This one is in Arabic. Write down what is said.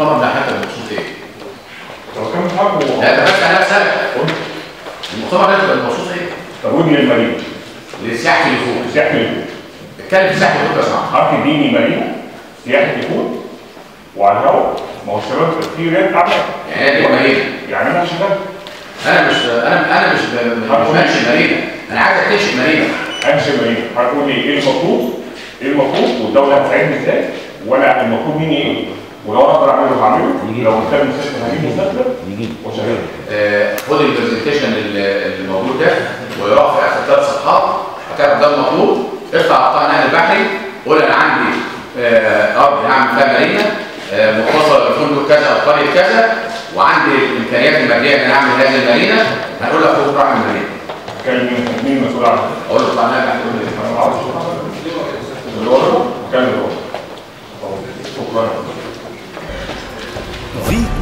المؤتمر ده حتى بخصوص إيه؟ لو كان حقه؟ لا ده بس أنا بسالك المؤتمر ده بيبقى بخصوص إيه؟ ترويج للمدينه لسياحة اليخوت سياحة اليخوت اتكلم في سياحة اليخوت يا صاحبي حرف ديني مدينه سياحة اليخوت وعلى الهواء ما هو الشباب في رياض اعمال يعني هي دي مارينا يعني أنا شغال أنا مش أنا أنا مش مش بنشئ مارينا أنا عايزك تنشئ مارينا انشئ مدينه هتقول لي إيه؟ المطلوب إيه المطلوب والدولة هتساعدني إزاي؟ وأنا المطلوب مني إيه؟ ولو أنا أقدر أعمله هعمله. لو لي مستشفى هجيب مستشفى وشغال آه، خد ال presentation اللي موجود ده ويقف في آخر ثلاث صفحات. هتعرف ده المطلوب. اطلع على قطاع النقل البحري. قول أنا عندي ارض هعمل فيها مارينا متصل بفندق كذا أو قرية كذا. وعندي الإمكانيات المادية إن أنا أعمل هذه المارينا هنقول لك خد راح المارينا كان مين مسؤول عنه は。